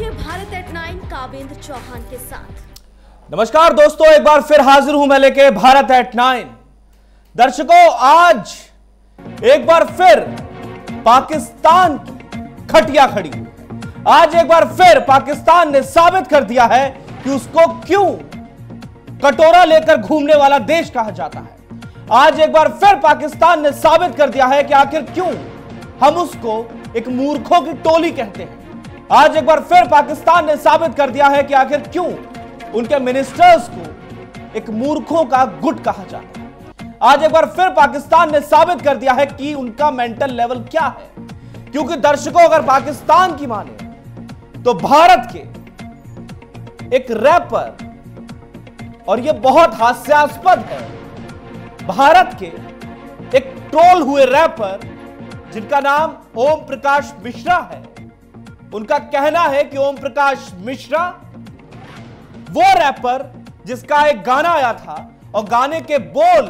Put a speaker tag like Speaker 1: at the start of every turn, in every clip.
Speaker 1: देखिए Bharat eight nine Kavendra Chauhan के साथ।
Speaker 2: नमस्कार दोस्तों, एक बार फिर हाजिर हूँ मैं लेके भारत एट नाइन। दर्शकों, आज एक बार फिर पाकिस्तान खटिया खड़ी। आज एक बार फिर पाकिस्तान ने साबित कर दिया है कि उसको क्यों कटोरा लेकर घूमने वाला देश कहा जाता है। आज एक बार फिर पाकिस्तान ने साबित कर दिया है कि आखिर क्यों हम उसको एक मूर्खों की टोली कहते हैं। आज एक बार फिर पाकिस्तान ने साबित कर दिया है कि आखिर क्यों उनके मिनिस्टर्स को एक मूर्खों का गुट कहा जाता है। आज एक बार फिर पाकिस्तान ने साबित कर दिया है कि उनका मेंटल लेवल क्या है। क्योंकि दर्शकों, अगर पाकिस्तान की माने तो भारत के एक रैपर और यह बहुत हास्यास्पद है, भारत के एक ट्रोल हुए रैपर जिनका नाम ओम प्रकाश मिश्रा है। उनका कहना है कि ओम प्रकाश मिश्रा, वो रैपर जिसका एक गाना आया था और गाने के बोल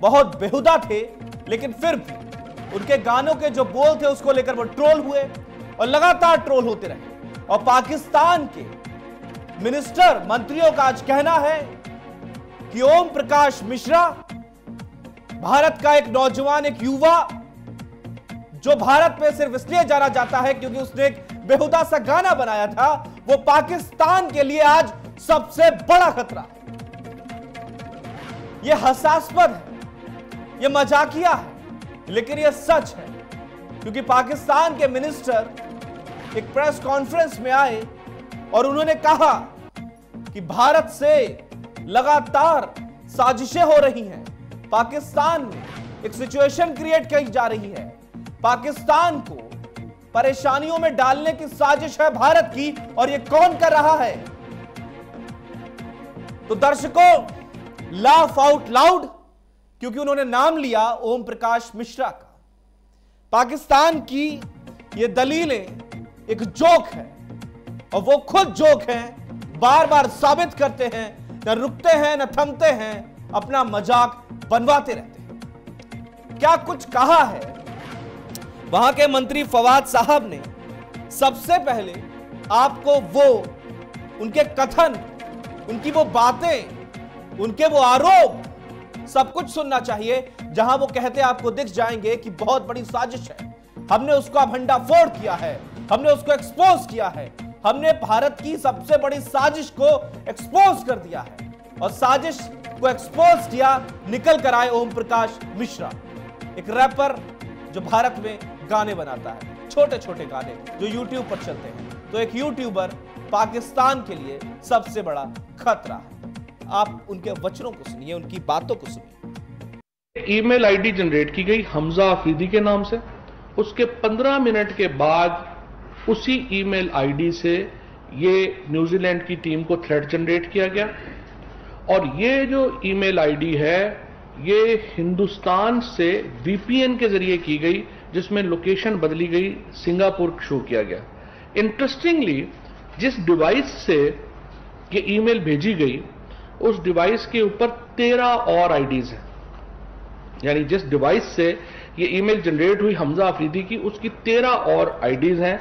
Speaker 2: बहुत बेहुदा थे, लेकिन फिर भी उनके गानों के जो बोल थे उसको लेकर वो ट्रोल हुए और लगातार ट्रोल होते रहे। और पाकिस्तान के मिनिस्टर मंत्रियों का आज कहना है कि ओम प्रकाश मिश्रा भारत का एक नौजवान, एक युवा, जो भारत में सिर्फ़ इसलिए जाना जाता है क्योंकि उसने एक बेहुदा सा गाना बनाया था, वो पाकिस्तान के लिए आज सबसे बड़ा खतरा। ये हसास्पद है, ये मजाकिया है, लेकिन ये सच है, क्योंकि पाकिस्तान के मिनिस्टर एक प्रेस कॉन्फ्रेंस में आए और उन्होंने कहा कि भारत से लगातार साजिशें हो रही हैं। पाकिस्तान में एक सिचुएशन क्रिएट की जा रही है। पाकिस्तान को परेशानियों में डालने की साजिश है भारत की, और यह कौन कर रहा है? तो दर्शकों लाफ आउट लाउड क्योंकि उन्होंने नाम लिया ओम प्रकाश मिश्रा का। पाकिस्तान की ये दलीलें एक जोक है, और वो खुद जोक है बार बार साबित करते हैं, न रुकते हैं, न थमते हैं, अपना मज़ाक बनवाते रहते हैं। क्या कुछ कहा है वहाँ के मंत्री फवाद साहब ने सबसे पहले आपको वो, उनके कथन, उनकी वो बातें, उनके वो आरोप, सब कुछ सुनना चाहिए, जहाँ वो कहते आपको दिख जाएँगे कि बहुत बड़ी साजिश है। हमने उसका भंडाफोड़ किया है, हमने उसको एक्सपोज किया है, हमने भारत की सबसे बड़ी साजिश को एक्सपोज कर दिया है और साजिश को एक्सपोज किया निकल कर आए ओम प्रकाश मिश्रा, एक रैपर जो भारत में गाने बनाता है छोटे छोटे गाने जो यूट्यूब पर चलते हैं। तो एक यूट्यूबर पाकिस्तान के लिए सबसे बड़ा खतरा है। आप उनके वचनों को सुनिए, उनकी बातों को सुनिए।
Speaker 3: ईमेल आईडी जनरेट की गई हमजा अफरीदी के नाम से। उसके 15 मिनट के बाद उसी ईमेल आईडी से ये न्यूजीलैंड की टीम को थ्रेड जनरेट किया गया। और ये जो ईमेल आईडी है, ये हिंदुस्तान से वीपीएन के ज़रिए की गई। जिसमें लोकेशन बदली गई, सिंगापुर शो किया गया। इंटरेस्टिंगली जिस डिवाइस से ये ईमेल भेजी गई, उस डिवाइस के ऊपर तेरह और आईडीज हैं। यानी जिस डिवाइस से ये ईमेल जनरेट हुई हमजा अफरीदी की, उसकी तेरह और आईडीज हैं।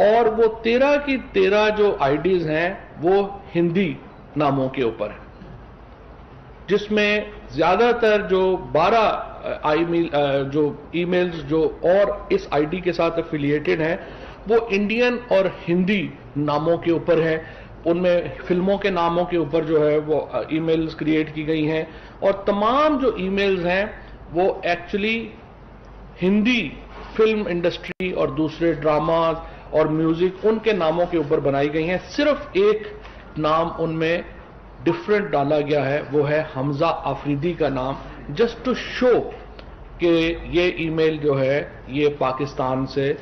Speaker 3: और वो तेरह की तेरह जो आईडीज हैं, वो हिंदी नामों के ऊपर है। जिसमें ज़्यादातर जो 12 आई मेल जो ईमेल्स जो और इस आईडी के साथ एफिलिएटेड हैं, वो इंडियन और हिंदी नामों के ऊपर है। उनमें फ़िल्मों के नामों के ऊपर जो है वो ईमेल्स क्रिएट की गई हैं। और तमाम जो ईमेल्स हैं, वो एक्चुअली हिंदी फ़िल्म इंडस्ट्री और दूसरे ड्रामाज और म्यूज़िक उनके नामों के ऊपर बनाई गई हैं। सिर्फ़ एक नाम उनमें डिफरेंट डाला गया है, वो है हमजा आफरीदी का नाम। जस्ट टू शो कि ये ईमेल जो है, ये पाकिस्तान से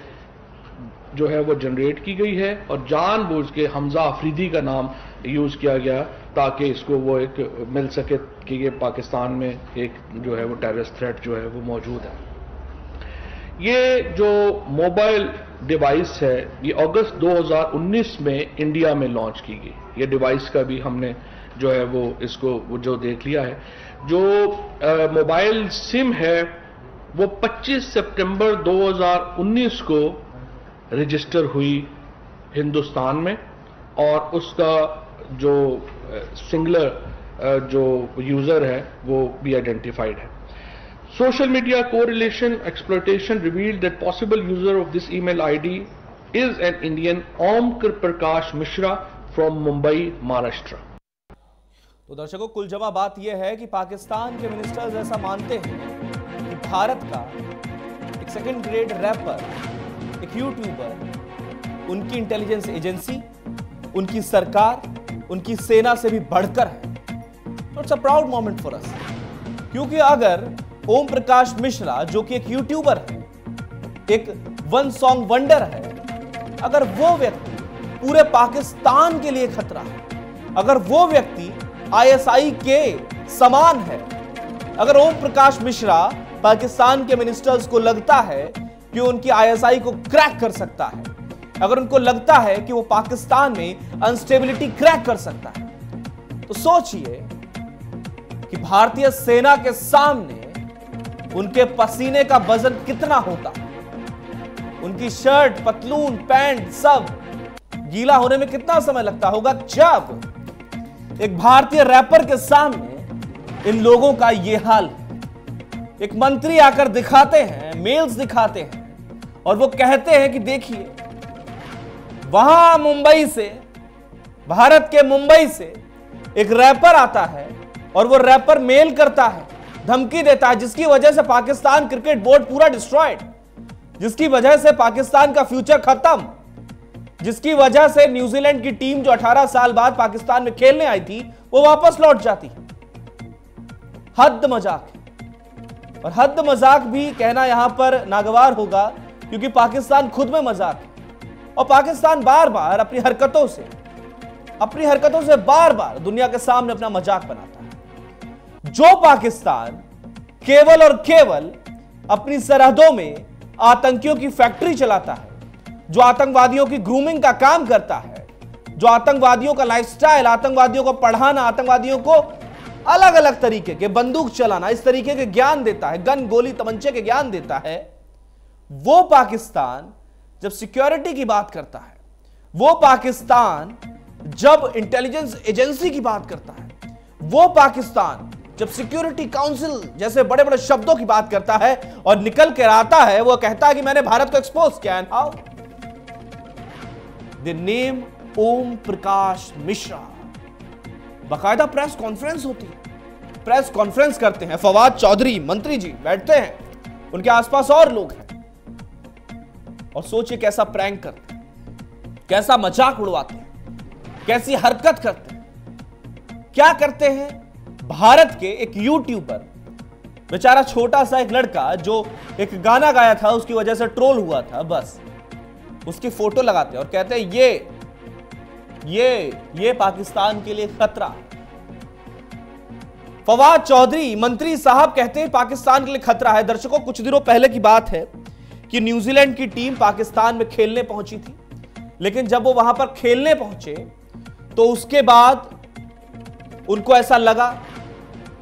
Speaker 3: जो है वो जनरेट की गई है और जानबूझ के हमजा अफरीदी का नाम यूज़ किया गया ताकि इसको वो एक मिल सके कि ये पाकिस्तान में एक जो है वो टेररिस्ट थ्रेट जो है वो मौजूद है। ये जो मोबाइल डिवाइस है, ये अगस्त 2019 में इंडिया में लॉन्च की गई। ये डिवाइस का भी हमने जो है वो, इसको जो देख लिया है। जो मोबाइल सिम है वो 25 सितंबर 2019 को रजिस्टर हुई हिंदुस्तान में और उसका जो सिंगलर जो यूज़र है, वो भी आइडेंटिफाइड है। सोशल मीडिया को relation exploitation reveal that possible user of this email ID is an Indian Om Prakash Mishra from Mumbai Maharashtra
Speaker 2: तो दर्शकों, कुल जमा बात यह है कि पाकिस्तान के मिनिस्टर्स ऐसा मानते हैं। भारत का एक सेकंड ग्रेड रैपर एक यूट्यूबर उनकी इंटेलिजेंस एजेंसी उनकी सरकार, उनकी सेना से भी बढ़कर है। It's a proud moment for us क्योंकि अगर ओम प्रकाश मिश्रा, जो कि एक यूट्यूबर है, एक वन सॉन्ग वंडर है, अगर वो व्यक्ति पूरे पाकिस्तान के लिए खतरा है, अगर वो व्यक्ति आईएसआई के समान है, अगर ओम प्रकाश मिश्रा पाकिस्तान के मिनिस्टर्स को लगता है कि उनकी आईएसआई को क्रैक कर सकता है। अगर उनको लगता है कि वो पाकिस्तान में अनस्टेबिलिटी क्रैक कर सकता है तो सोचिए कि भारतीय सेना के सामने उनके पसीने का वज़न कितना होता। उनकी शर्ट पतलून पैंट सब गीला होने में कितना समय लगता होगा? जब एक भारतीय रैपर के सामने इन लोगों का यह हाल है एक मंत्री आकर दिखाते हैं मेल्स दिखाते हैं, और वो कहते हैं कि देखिए, वहाँ मुंबई से, भारत के मुंबई से एक रैपर आता है, और वो रैपर मेल करता है, धमकी देता है, जिसकी वजह से पाकिस्तान क्रिकेट बोर्ड पूरा डिस्ट्रॉयड जिसकी वजह से पाकिस्तान का फ्यूचर खत्म, जिसकी वजह से न्यूजीलैंड की टीम जो 18 साल बाद पाकिस्तान में खेलने आई थी, वो वापस लौट जाती। हद मज़ाक और हद मज़ाक भी कहना यहाँ पर नागवार होगा, क्योंकि पाकिस्तान खुद में मज़ाक है। और पाकिस्तान बार बार अपनी हरकतों से, अपनी हरकतों से बार बार दुनिया के सामने अपना मज़ाक बनाता है। जो पाकिस्तान केवल और केवल अपनी सरहदों में आतंकियों की फैक्ट्री चलाता है, जो आतंकवादियों की ग्रूमिंग का काम करता है, जो आतंकवादियों का लाइफस्टाइल आतंकवादियों को पढ़ाना, आतंकवादियों को अलग अलग तरीके के बंदूक चलाना, इस तरीके के ज्ञान देता है, गन, गोली, तमंचे के ज्ञान देता है। वो पाकिस्तान जब सिक्योरिटी की बात करता है, वो पाकिस्तान जब इंटेलिजेंस एजेंसी की बात करता है, वो पाकिस्तान जब सिक्योरिटी काउंसिल जैसे बड़े बड़े शब्दों की बात करता है और निकल कर आता है, वो कहता है कि मैंने भारत को एक्सपोज किया and how the name Om Prakash Mishra बाकायदा प्रेस कॉन्फ्रेंस होती है। प्रेस कॉन्फ्रेंस करते हैं। फवाद चौधरी, मंत्री जी, बैठते हैं। उनके आसपास और लोग हैं। और सोचिए कैसा प्रैंक करते हैं। कैसा मज़ाक उड़वाते हैं। कैसी हरकत करते हैं। क्या करते हैं? भारत के एक यूट्यूबर बेचारा छोटा सा एक लड़का जो एक गाना गाया था, उसकी वजह से ट्रोल हुआ था, बस। उसकी फ़ोटो लगाते हैं और कहते हैं, ये ये ये पाकिस्तान के लिए खतरा। फवाद चौधरी, मंत्री साहब कहते हैं पाकिस्तान के लिए खतरा है। दर्शकों, कुछ दिनों पहले की बात है कि न्यूजीलैंड की टीम पाकिस्तान में खेलने पहुँची थी। लेकिन जब वो वहाँ पर खेलने पहुँचे तो उसके बाद उनको ऐसा लगा,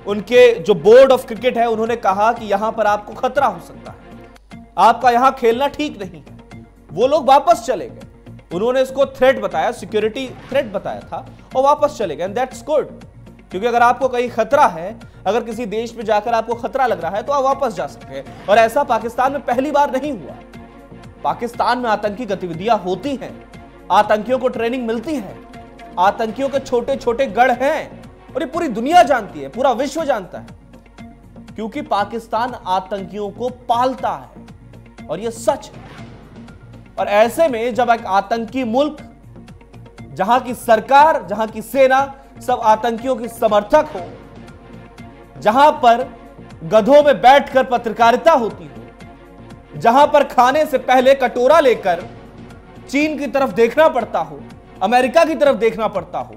Speaker 2: उनके जो बोर्ड ऑफ़ क्रिकेट है, उन्होंने कहा कि यहाँ पर आपको खतरा हो सकता है। आपका यहाँ खेलना ठीक नहीं है। वो लोग वापस चले गए। उन्होंने इसको थ्रेट बताया सिक्योरिटी थ्रेट बताया था और वापस चले गए दैट्स गुड क्योंकि अगर आपको कहीं खतरा है, अगर किसी देश में जाकर आपको खतरा लग रहा है तो आप वापस जा सकते हैं। और ऐसा पाकिस्तान में पहली बार नहीं हुआ। पाकिस्तान में आतंकी गतिविधियाँ होती हैं, आतंकियों को ट्रेनिंग मिलती है, आतंकियों के छोटे छोटे गढ़ हैं, और ये पूरी दुनिया जानती है, पूरा विश्व जानता है। क्योंकि पाकिस्तान आतंकियों को पालता है, और यह सच है। और ऐसे में जब एक आतंकी मुल्क, जहाँ की सरकार, जहाँ की सेना सब आतंकियों की समर्थक हो, जहाँ पर गधों में बैठकर पत्रकारिता होती हो, जहाँ पर खाने से पहले कटोरा लेकर चीन की तरफ़ देखना पड़ता हो, अमेरिका की तरफ़ देखना पड़ता हो,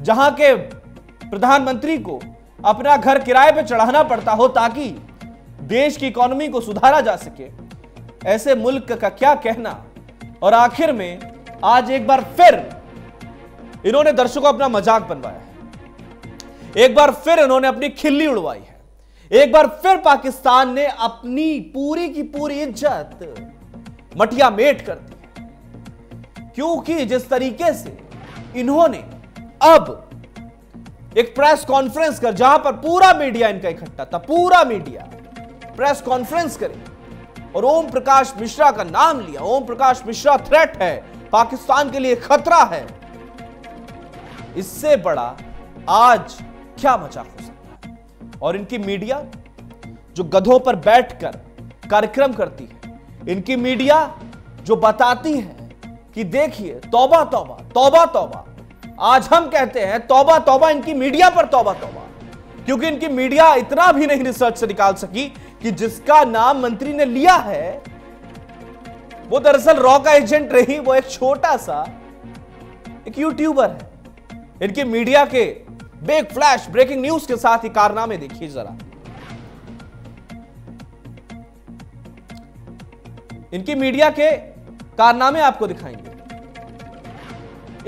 Speaker 2: जहाँ के प्रधानमंत्री को अपना घर किराए पर चढ़ाना पड़ता हो ताकि देश की इकोनॉमी को सुधारा जा सके ऐसे मुल्क का क्या कहना? और आखिर में आज एक बार फिर इन्होंने दर्शकों अपना मज़ाक बनवाया है। एक बार फिर इन्होंने अपनी खिल्ली उड़वाई है। एक बार फिर पाकिस्तान ने अपनी पूरी की पूरी इज़्ज़त मटिया मेट कर दी क्योंकि जिस तरीके से इन्होंने अब एक प्रेस कॉन्फ्रेंस कर, जहाँ पर पूरा मीडिया इनका इकट्ठा था, पूरा मीडिया प्रेस कॉन्फ्रेंस करे। और ओम प्रकाश मिश्रा का नाम लिया। ओम प्रकाश मिश्रा थ्रेट है, पाकिस्तान के लिए खतरा है। इससे बड़ा आज क्या मज़ाक हो सकता है? और इनकी मीडिया जो गधों पर बैठकर कार्यक्रम करती है, इनकी मीडिया जो बताती है कि देखिए, तौबा तौबा तौबा तौबा। आज हम कहते हैं, तौबा तौबा, इनकी मीडिया पर तौबा तौबा। क्योंकि इनकी मीडिया इतना भी नहीं रिसर्च से निकाल सकी कि जिसका नाम मंत्री ने लिया है, वो दरअसल रॉ का एजेंट रही, वो एक छोटा सा, एक यूट्यूबर है। इनकी मीडिया के बिग फ्लैश ब्रेकिंग न्यूज़ के साथ ही कारनामे देखिए जरा। इनकी मीडिया के कारनामे आपको दिखाएँगे।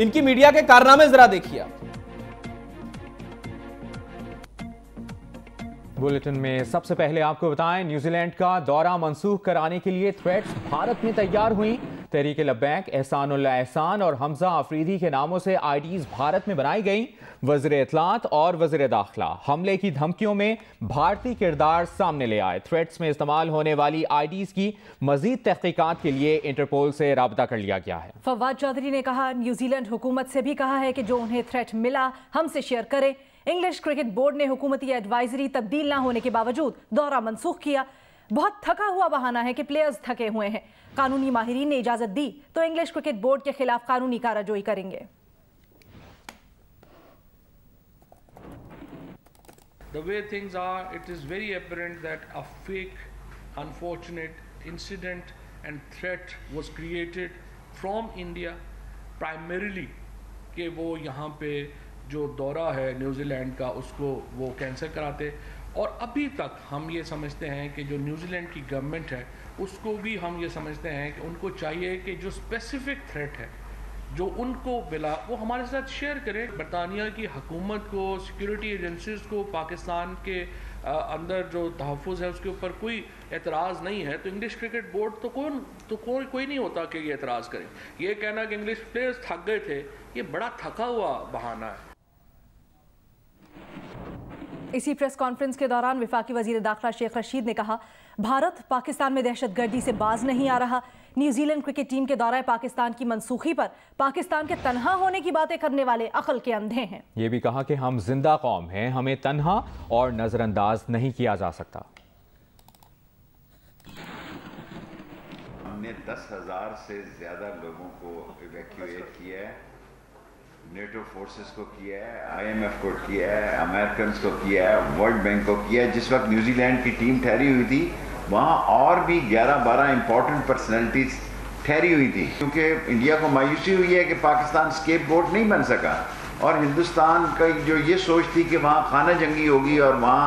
Speaker 2: इनकी मीडिया के कारनामे जरा देखिए आप।
Speaker 4: बुलेटिन में सबसे पहले आपको बताएँ, न्यूजीलैंड का दौरा मंसूख कराने के लिए थ्रेट्स भारत में तैयार हुई। तहरीक लबैक एहसानुल्ला एहसान और हमजा अफरीदी के नामों से आईडीज भारत में बनाई गई। वजर इतलात और वजर दाखिला हमले की धमकियों में भारतीय किरदार सामने ले आए। थ्रेट्स में इस्तेमाल होने वाली आईडीज की मजीद तहकीकत के लिए इंटरपोल से रबता कर लिया गया है।
Speaker 5: फवाद चौधरी ने कहा, न्यूजीलैंड हुकूमत से भी कहा है कि जो उन्हें थ्रेट मिला, हमसे शेयर करें। इंग्लिश क्रिकेट बोर्ड ने हुकूमती एडवाइजरी तब्दील ना होने के बावजूद दौरा मनसूख किया। बहुत थका हुआ बहाना है कि प्लेयर्स थके हुए हैं। कानूनी माहिरीन ने इजाज़त दी तो इंग्लिश क्रिकेट बोर्ड के खिलाफ कानूनी कार्रवाई करेंगे।
Speaker 3: The way things are, it is very apparent that a fake, unfortunate incident and threat was created from India primarily कि वो यहाँ पे जो दौरा है न्यूजीलैंड का, उसको वो कैंसिल कराते। और अभी तक हम ये समझते हैं कि जो न्यूजीलैंड की गवर्नमेंट है, उसको भी हम ये समझते हैं कि उनको चाहिए कि जो स्पेसिफिक थ्रेट है, जो उनको मिला, वो हमारे साथ शेयर करें। बरतानिया की हुकूमत को सिक्योरिटी एजेंसीज को, पाकिस्तान के अंदर जो तहफ़ है, उसके ऊपर कोई एतराज़ नहीं है। तो इंग्लिश क्रिकेट बोर्ड तो कौन तो कोई कोई नहीं होता कि ये एतराज़ करें। ये कहना कि इंग्लिश प्लेयर्स थक गए थे, ये बड़ा थका हुआ बहाना है।
Speaker 5: इसी प्रेस कॉन्फ्रेंस के दौरान विफाकी वज़ीर दाखिला शेख रशीद ने कहा भारत पाकिस्तान में दहशतगर्दी से बाज नहीं आ रहा। न्यूजीलैंड क्रिकेट टीम के दौरान पाकिस्तान की मनसूखी पर पाकिस्तान के तनहा होने की बातें करने वाले अकल के अंधे हैं।
Speaker 4: ये भी कहा कि हम ज़िंदा कौम हैं हमें तनहा और नजरअंदाज नहीं किया जा सकता।
Speaker 6: हमने दस हज़ार से ज़्यादा लोगों को इवैक्यूएट किया है। नेटो फोर्सेस को किया है आईएमएफ को किया है अमेरिकन को किया है वर्ल्ड बैंक को किया है। जिस वक्त न्यूजीलैंड की टीम ठहरी हुई थी, वहाँ और भी 11-12 इम्पोर्टेंट पर्सनैलिटीज ठहरी हुई थी। क्योंकि इंडिया को मायूसी हुई है कि पाकिस्तान स्केप बोर्ड नहीं बन सका। और हिंदुस्तान का जो ये सोच थी कि वहाँ खाना जंगी होगी और वहाँ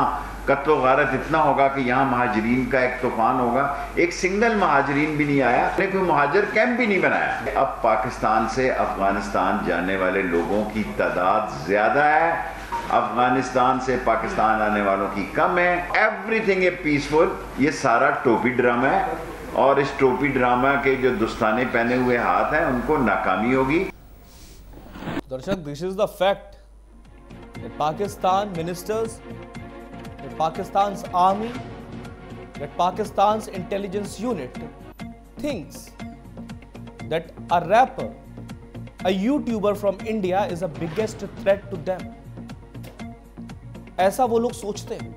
Speaker 6: कत्लो गारत इतना होगा कि यहाँ महाजरीन का एक तूफ़ान होगा। एक सिंगल महाजरीन भी नहीं आया ने कोई महाजर कैंप भी नहीं बनाया। अब पाकिस्तान से अफ़गानिस्तान जाने वाले लोगों की तादाद ज़्यादा है। अफ़गानिस्तान से पाकिस्तान आने वालों की कम है। एवरीथिंग ए पीसफुल ये सारा टोपी ड्रामा है। और इस टोपी ड्रामा के जो दुस्ताने पहने हुए हाथ हैं, उनको नाकामी होगी।
Speaker 2: दर्शक this is the fact Pakistan ministers Pakistan's army, that Pakistan's intelligence unit thinks that a rapper, a YouTuber from India is the biggest threat to them. ऐसा वो लोग सोचते हैं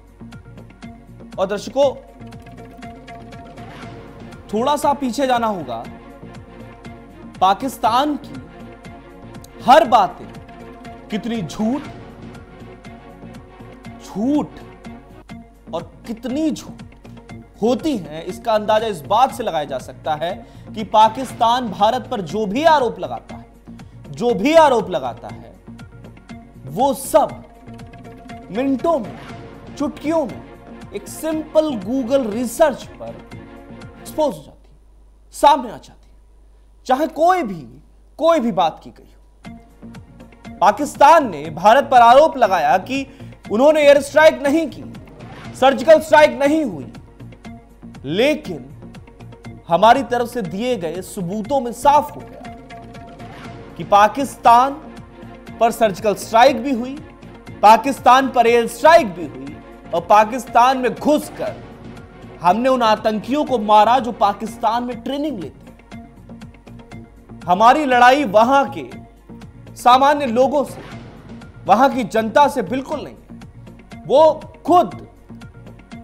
Speaker 2: और दर्शकों थोड़ा सा पीछे जाना होगा पाकिस्तान की हर बातें कितनी झूठ झूठ और कितनी झूठ होती हैं, इसका अंदाज़ा इस बात से लगाया जा सकता है कि पाकिस्तान भारत पर जो भी आरोप लगाता है, जो भी आरोप लगाता है, वो सब मिनटों में, चुटकियों में, एक सिंपल गूगल रिसर्च पर एक्सपोज हो जाती सामने आ जाती चाहे कोई भी कोई भी बात की गई हो। पाकिस्तान ने भारत पर आरोप लगाया कि उन्होंने एयर स्ट्राइक नहीं की। सर्जिकल स्ट्राइक नहीं हुई। लेकिन हमारी तरफ़ से दिए गए सबूतों में साफ़ हो गया कि पाकिस्तान पर सर्जिकल स्ट्राइक भी हुई, पाकिस्तान पर एयर स्ट्राइक भी हुई और पाकिस्तान में घुसकर हमने उन आतंकियों को मारा जो पाकिस्तान में ट्रेनिंग लेते हैं। हमारी लड़ाई वहाँ के सामान्य लोगों से, वहाँ की जनता से बिल्कुल नहीं है। वो खुद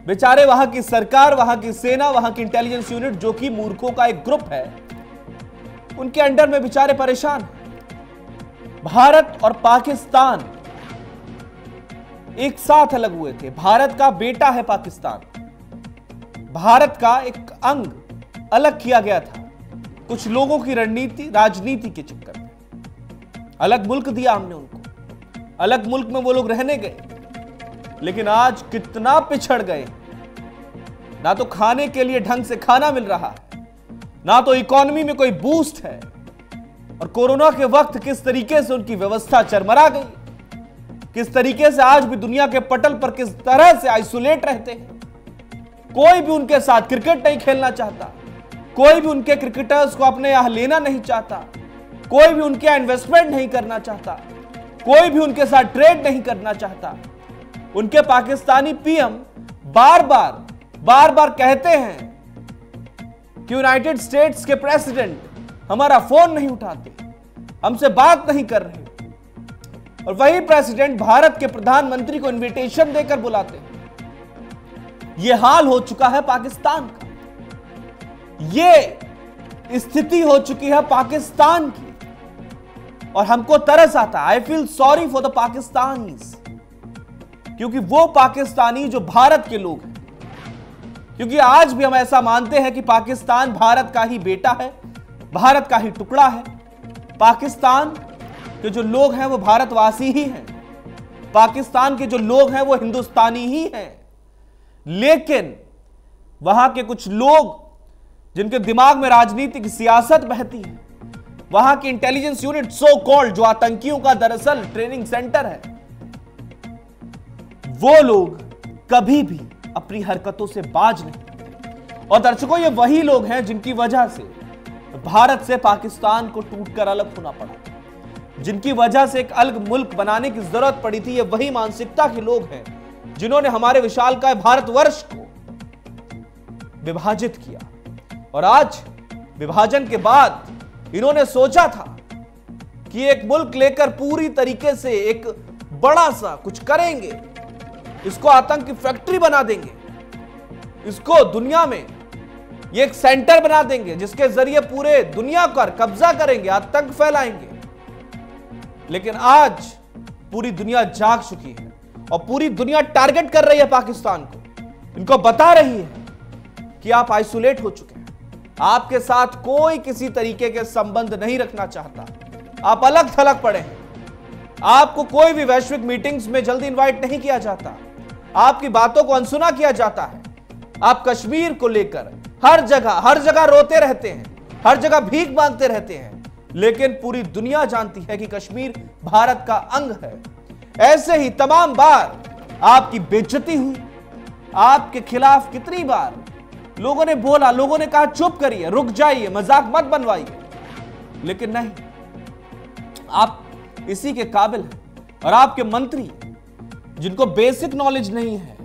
Speaker 2: बेचारे वहाँ की सरकार, वहाँ की सेना, वहाँ की इंटेलिजेंस यूनिट जो कि मूर्खों का एक ग्रुप है, उनके अंडर में बेचारे परेशान भारत और पाकिस्तान एक साथ अलग हुए थे। भारत का बेटा है पाकिस्तान। भारत का एक अंग अलग किया गया था। कुछ लोगों की रणनीति, राजनीति के चक्कर में। अलग मुल्क दिया हमने उनको। अलग मुल्क में वो लोग रहने गए। लेकिन आज कितना पिछड़ गए। ना तो खाने के लिए ढंग से खाना मिल रहा, ना तो इकोनॉमी में कोई बूस्ट है, और कोरोना के वक्त किस तरीके से उनकी व्यवस्था चरमरा गई, किस तरीके से आज भी दुनिया के पटल पर किस तरह से आइसोलेट रहते हैं। कोई भी उनके साथ क्रिकेट नहीं खेलना चाहता, कोई भी उनके क्रिकेटर्स को अपने यहाँ लेना नहीं चाहता, कोई भी उनके इन्वेस्टमेंट नहीं करना चाहता, कोई भी उनके साथ ट्रेड नहीं करना चाहता। उनके पाकिस्तानी पीएम बार बार बार बार कहते हैं कि यूनाइटेड स्टेट्स के प्रेसिडेंट हमारा फ़ोन नहीं उठाते, हमसे बात नहीं कर रहे और वही प्रेसिडेंट भारत के प्रधानमंत्री को इनविटेशन देकर बुलाते यह हाल हो चुका है पाकिस्तान का। यह स्थिति हो चुकी है पाकिस्तान की। और हमको तरस आता I feel sorry for the Pakistanis क्योंकि वो पाकिस्तानी जो भारत के लोग हैं। क्योंकि आज भी हम ऐसा मानते हैं कि पाकिस्तान भारत का ही बेटा है, भारत का ही टुकड़ा है। पाकिस्तान के जो लोग हैं, वो भारतवासी ही हैं। पाकिस्तान के जो लोग हैं, वो हिंदुस्तानी ही हैं। लेकिन वहाँ के कुछ लोग, जिनके दिमाग में राजनीतिक सियासत बहती है, वहाँ की इंटेलिजेंस यूनिट सो कॉल्ड जो आतंकियों का दरअसल ट्रेनिंग सेंटर है वो लोग कभी भी अपनी हरकतों से बाज नहीं और दर्शकों, ये वही लोग हैं जिनकी वजह से भारत से पाकिस्तान को टूटकर अलग होना पड़ा। जिनकी वजह से एक अलग मुल्क बनाने की ज़रूरत पड़ी थी, ये वही मानसिकता के लोग हैं जिन्होंने हमारे विशालकाय भारतवर्ष को विभाजित किया। और आज विभाजन के बाद इन्होंने सोचा था कि एक मुल्क लेकर पूरी तरीके से एक बड़ा सा कुछ करेंगे। इसको आतंक की फैक्ट्री बना देंगे। इसको दुनिया में ये एक सेंटर बना देंगे, जिसके ज़रिए पूरे दुनिया पर कब्जा करेंगे, आतंक फैलाएँगे। लेकिन आज पूरी दुनिया जाग चुकी है और पूरी दुनिया टारगेट कर रही है पाकिस्तान को। इनको बता रही है कि आप आइसोलेट हो चुके हैं। आपके साथ कोई किसी तरीके के संबंध नहीं रखना चाहता। आप अलग थलग पड़े हैं। आपको कोई भी वैश्विक मीटिंग्स में जल्दी इनवाइट नहीं किया जाता। आपकी बातों को अनसुना किया जाता है। आप कश्मीर को लेकर हर जगह हर जगह रोते रहते हैं, हर जगह भीख मांगते रहते हैं, लेकिन पूरी दुनिया जानती है कि कश्मीर भारत का अंग है। ऐसे ही तमाम बार आपकी बेइज्जती हुई, आपके खिलाफ कितनी बार लोगों ने बोला, लोगों ने कहा, चुप करिए, रुक जाइए, मज़ाक मत बनवाइए। लेकिन नहीं, आप इसी के काबिल हैं और आपके मंत्री जिनको बेसिक नॉलेज नहीं है,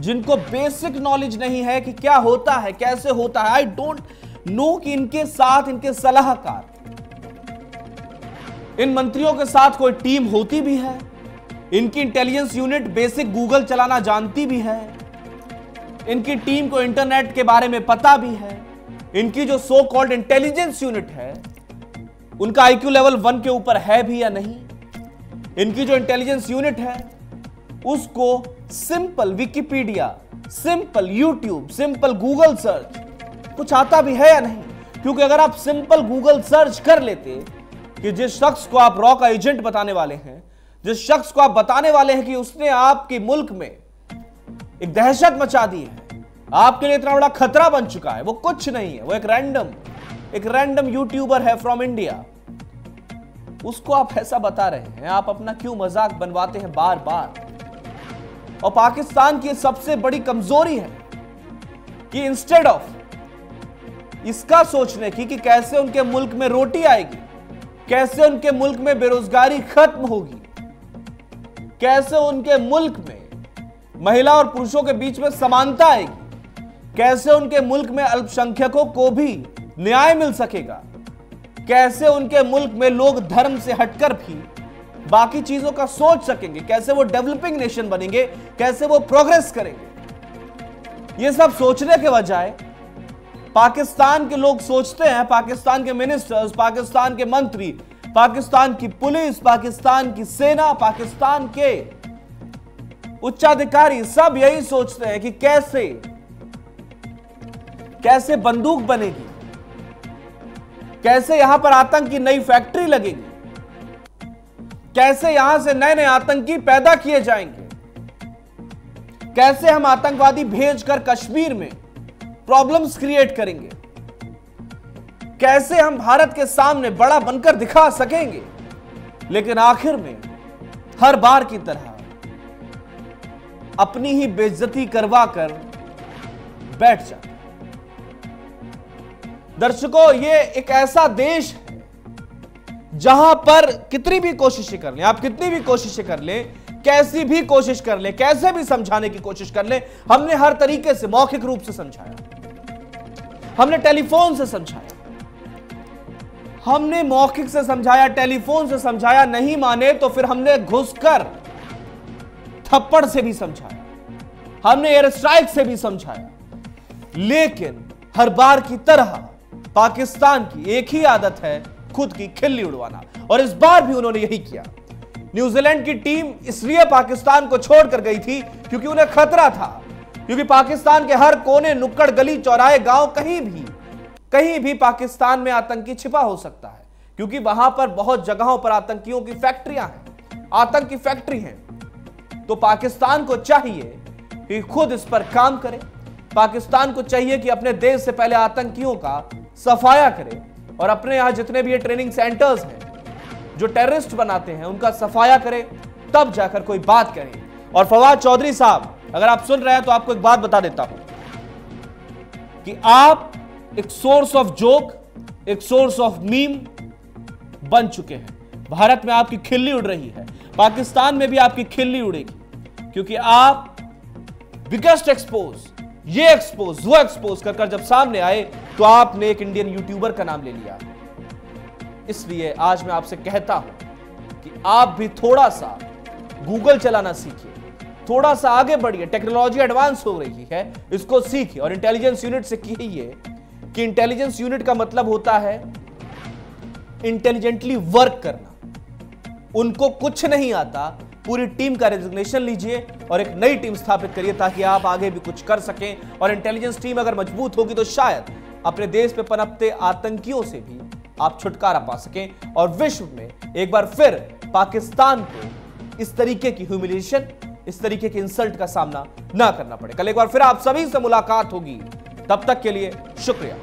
Speaker 2: जिनको बेसिक नॉलेज नहीं है कि क्या होता है, कैसे होता है आई डोंट नो कि इनके साथ इनके सलाहकार, इन मंत्रियों के साथ कोई टीम होती भी है, इनकी इंटेलिजेंस यूनिट बेसिक गूगल चलाना जानती भी है, इनकी टीम को इंटरनेट के बारे में पता भी है, इनकी जो सो कॉल्ड इंटेलिजेंस यूनिट है, उनका आईक्यू लेवल वन के ऊपर है भी या नहीं, इनकी जो इंटेलिजेंस यूनिट है उसको simple Wikipedia, simple YouTube, simple Google search कुछ आता भी है या नहीं? क्योंकि अगर आप सिंपल गूगल सर्च कर लेते कि जिस शख्स को आप रॉ का एजेंट बताने वाले हैं, जिस शख्स को आप बताने वाले हैं कि उसने आपके मुल्क में एक दहशत मचा दी है, आपके लिए इतना बड़ा खतरा बन चुका है, वो कुछ नहीं है, वो एक रैंडम एक रैंडम यूट्यूबर है फ्रॉम इंडिया उसको आप ऐसा बता रहे हैं, आप अपना क्यों मज़ाक बनवाते हैं बार बार और पाकिस्तान की सबसे बड़ी कमज़ोरी है कि इंस्टेड ऑफ़ इसका सोचने की कि कैसे उनके मुल्क में रोटी आएगी, कैसे उनके मुल्क में बेरोजगारी खत्म होगी, कैसे उनके मुल्क में महिला और पुरुषों के बीच में समानता आएगी, कैसे उनके मुल्क में अल्पसंख्यकों को भी न्याय मिल सकेगा, कैसे उनके मुल्क में लोग धर्म से हटकर भी बाकी चीज़ों का सोच सकेंगे, कैसे वो डेवलपिंग नेशन बनेंगे, कैसे वो प्रोग्रेस करेंगे। ये सब सोचने के बजाय पाकिस्तान के लोग सोचते हैं, पाकिस्तान के मिनिस्टर्स पाकिस्तान के मंत्री, पाकिस्तान की पुलिस, पाकिस्तान की सेना, पाकिस्तान के उच्चाधिकारी सब यही सोचते हैं कि कैसे कैसे बंदूक बनेगी, कैसे यहाँ पर आतंक की नई फैक्ट्री लगेगी। कैसे यहाँ से नए नए आतंकी पैदा किए जाएँगे? कैसे हम आतंकवादी भेजकर कश्मीर में प्रॉब्लम्स क्रिएट करेंगे? कैसे हम भारत के सामने बड़ा बनकर दिखा सकेंगे? लेकिन आखिर में हर बार की तरह अपनी ही बेइज्जती करवा कर बैठ जाते दर्शकों, ये एक ऐसा देश है जहाँ पर कितनी भी कोशिशें कर लें, आप कितनी भी कोशिशें कर लें, कैसी भी कोशिश कर लें, कैसे भी समझाने की कोशिश कर लें, हमने हर तरीके से मौखिक रूप से समझाया। हमने टेलीफोन से समझाया। हमने मौखिक से समझाया, टेलीफोन से समझाया, नहीं माने तो फिर हमने घुसकर थप्पड़ से भी समझाया। हमने एयर स्ट्राइक से भी समझाया। लेकिन हर बार की तरह पाकिस्तान की एक ही आदत है खुद की खिल्ली उड़वाना। और इस बार भी उन्होंने यही किया। न्यूजीलैंड की टीम इसलिए पाकिस्तान को छोड़कर गई थी क्योंकि उन्हें खतरा था। क्योंकि पाकिस्तान के हर कोने, नुक्कड़ गली, चौराहे, गाँव कहीं भी कहीं भी पाकिस्तान में आतंकी छिपा हो सकता है। क्योंकि वहाँ पर बहुत जगहों पर आतंकियों की फैक्ट्रियाँ हैं। आतंक फैक्ट्री हैं। तो पाकिस्तान को चाहिए कि खुद इस पर काम करे। पाकिस्तान को चाहिए कि अपने देश से पहले आतंकियों का सफाया करे। और अपने यहाँ जितने भी ये ट्रेनिंग सेंटर्स हैं, जो टेररिस्ट बनाते हैं, उनका सफाया करें, तब जाकर कोई बात करें। और फवाद चौधरी साहब, अगर आप सुन रहे हैं तो आपको एक बात बता देता हूँ कि आप एक सोर्स ऑफ़ जोक एक सोर्स ऑफ़ मीम बन चुके हैं। भारत में आपकी खिल्ली उड़ रही है। पाकिस्तान में भी आपकी खिल्ली उड़ेगी। क्योंकि आप बिगेस्ट एक्सपोज ये एक्सपोज वो एक्सपोज कर कर जब सामने आए तो आपने एक इंडियन यूट्यूबर का नाम ले लिया। इसलिए आज मैं आपसे कहता हूँ कि आप भी थोड़ा सा गूगल चलाना सीखिए। थोड़ा सा आगे बढ़िए। टेक्नोलॉजी एडवांस हो रही है, इसको सीखिए। और इंटेलिजेंस यूनिट से कहिए कि इंटेलिजेंस यूनिट का मतलब होता है इंटेलिजेंटली वर्क करना। उनको कुछ नहीं आता। पूरी टीम का रेजिग्नेशन लीजिए और एक नई टीम स्थापित करिए ताकि आप आगे भी कुछ कर सकें। और इंटेलिजेंस टीम अगर मज़बूत होगी तो शायद अपने देश में पनपते आतंकियों से भी आप छुटकारा पा सकें और विश्व में एक बार फिर पाकिस्तान को इस तरीके की ह्यूमिलेशन इस तरीके के इंसल्ट का सामना ना करना पड़े। कल एक बार फिर आप सभी से मुलाकात होगी। तब तक के लिए शुक्रिया।